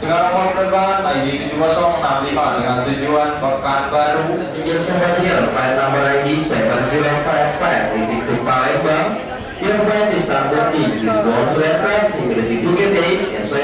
dengan nomor penerbangan ID 7065 dengan tujuan Pekanbaru Passenger Sebastian, flight number ID 7055, leaving to Palembang. Your flight is number B, please go to aircraft, including Phuket 8, and so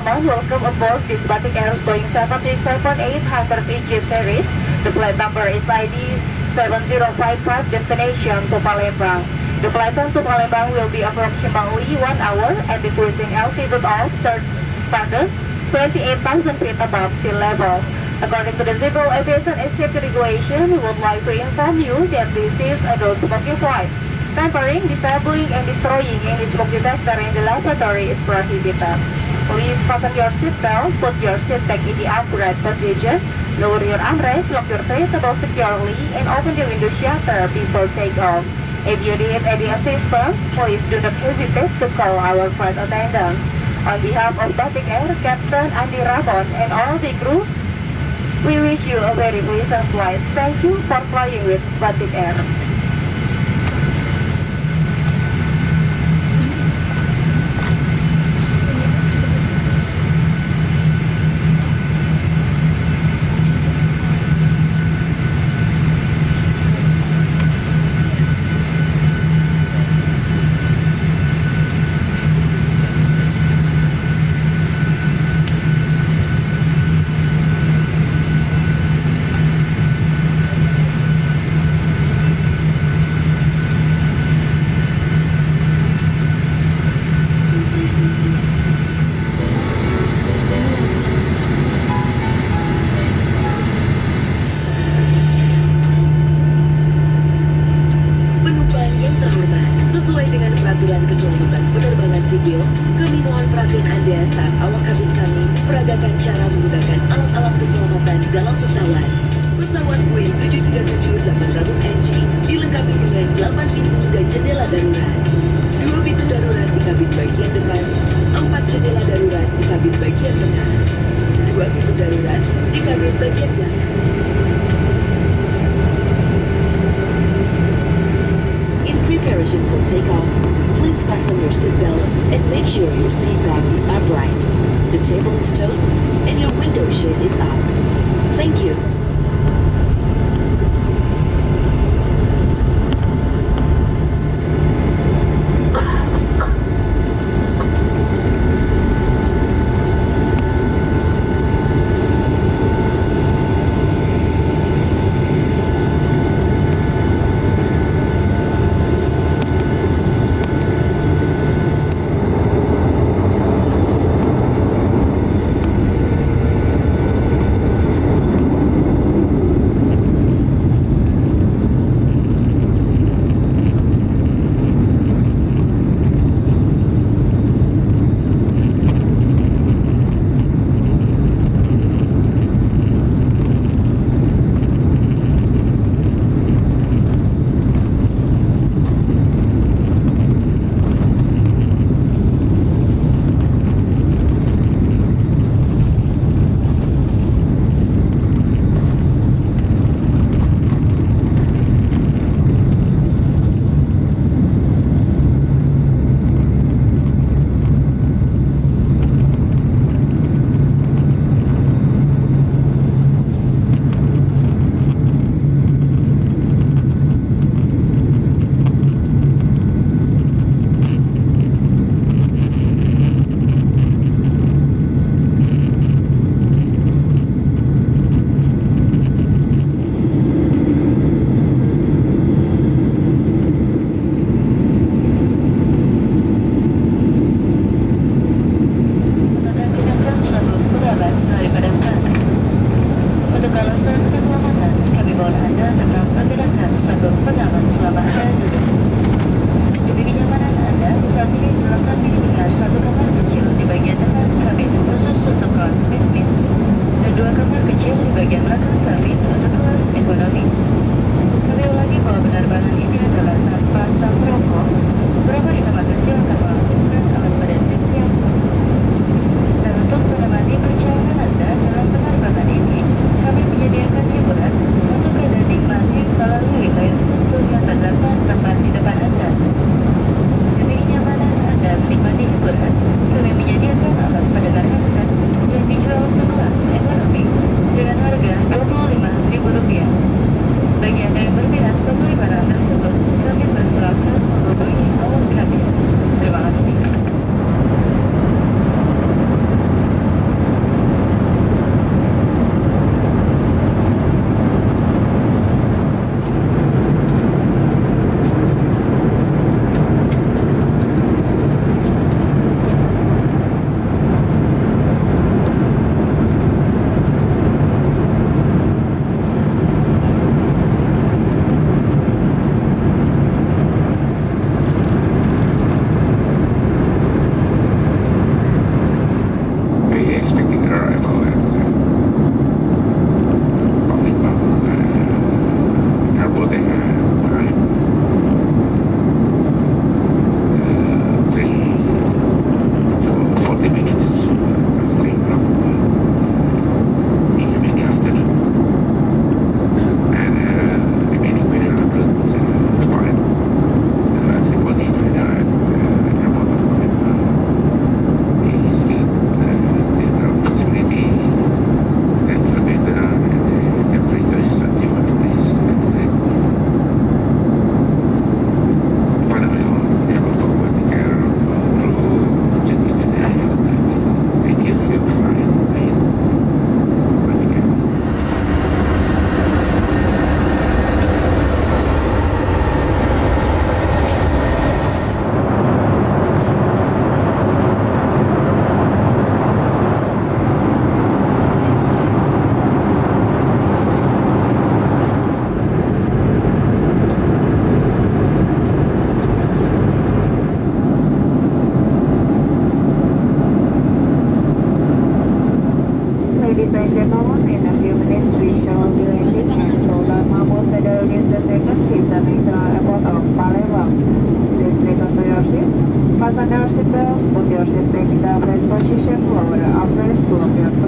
gentlemen. Welcome aboard this Batik Air's Boeing 737-800 NG series. The flight number is ID 7055, destination to Palembang. The flight time to Palembang will be approximately 1 hour at the cruising altitude of third standard 28,000 feet above sea level. According to the Civil Aviation and Safety Regulation, we would like to inform you that this is a non-smoking flight. Tampering, disabling, and destroying any smoke detector in the lavatory is prohibited. Please fasten your seatbelt, put your seat back in the upright position, lower your armrest, lock your table securely, and open the window shutter before takeoff. If you need any assistance, please do not hesitate to call our flight attendant. On behalf of Batik Air, Captain Andy Rabon, and all the crew, we wish you a very pleasant flight. Thank you for flying with Batik Air. In preparation for takeoff, please fasten your seatbelt and make sure your seat back is upright. The table is stowed and your window shade is up. Thank you. kecil di bagian belakang kabin untuk kelas ekonomi. Kami ulangi bahwa penerbangan ini adalah tanpa sang perokok. Perokok di kamar kecil akan melakukan alat badan kecil. Dan untuk menemani perjalanan Anda dalam penerbangan ini, kami menyediakan hiburan untuk Anda nikmati melalui layar sentuh yang terdapat tepat di depan Anda. Demi kenyamanan Anda menikmati hiburan, kami menyediakan alat pendengar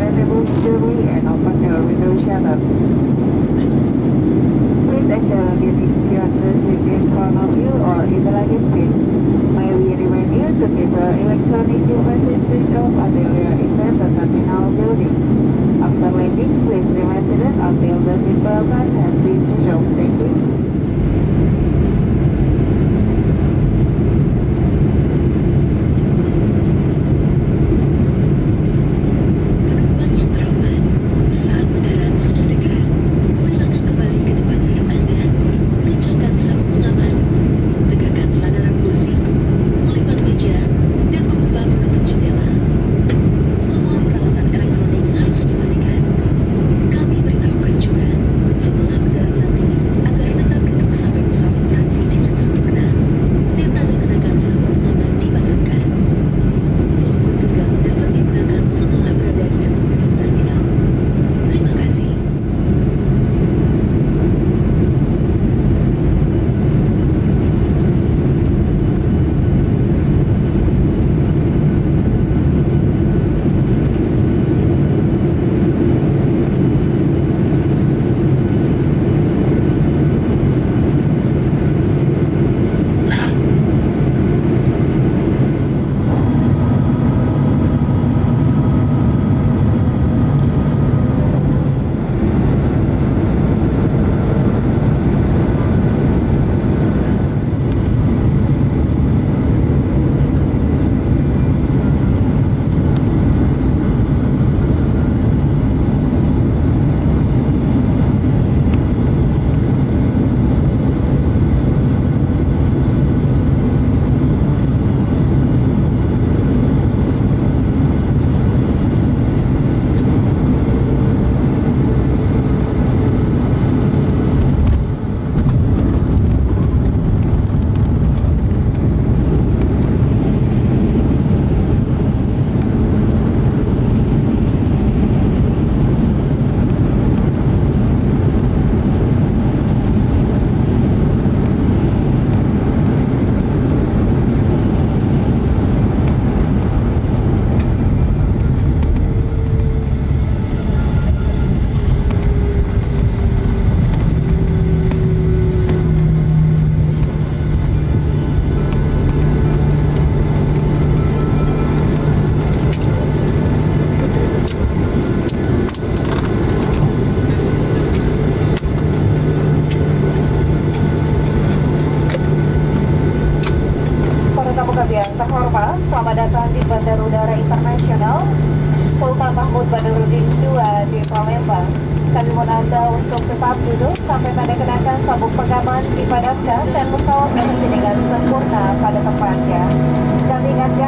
your turntables and open your window shutter. Please ensure you secure the seat in front of you or in the luggage bin. May we remind you to keep your electronic devices switched off until you inside the terminal building. After landing, please remain seated until the seatbelt has been switched off. Thank you.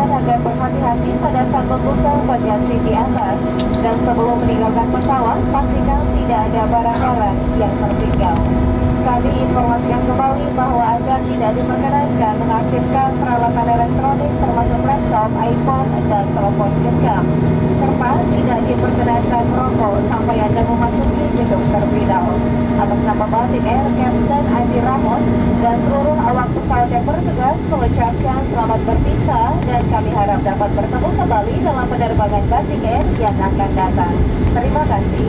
Kami ingatkan agar berhati-hati pada saat membuka bagian seat di atas dan sebelum meninggalkan pesawat, pastikan tidak ada barang-barang yang tertinggal. Kami informasikan kembali bahwa Anda tidak diperkenankan mengaktifkan peralatan elektronik termasuk laptop, iPhone, dan telepon genggam. Serta tidak diperkenankan merokok sampai Anda memasuki gedung terminal. Atas nama Baltic Air Captain Adi Ramon dan seluruh awak pesawat yang bertugas mengucapkan selamat berpisah dan kami harap dapat bertemu kembali dalam penerbangan Baltic Air yang akan datang. Terima kasih.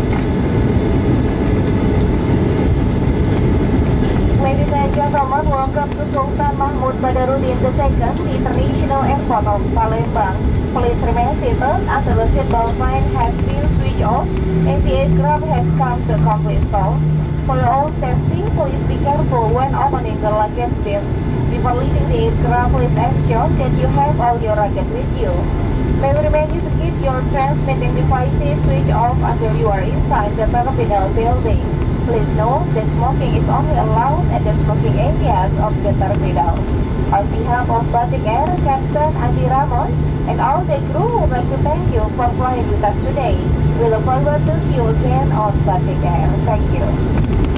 Ladies and gentlemen, welcome to Sultan Mahmud Badarudin II, International Airport of Palembang. Please remain seated until the seatbelt sign has been switched off and the aircraft has come to complete stop. For your own safety, please be careful when opening the luggage bin. Before leaving the aircraft, please ensure that you have all your luggage with you. May we remind you to keep your transmitting devices switched off until you are inside the terminal building. Please note that smoking is only allowed at the smoking areas of the terminal. On behalf of Batik Air, Captain Andi Ramon, and all the crew would like to thank you for flying with us today. We look forward to see you again on Batik Air. Thank you.